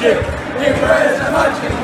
Jim. Jim, where's the magic?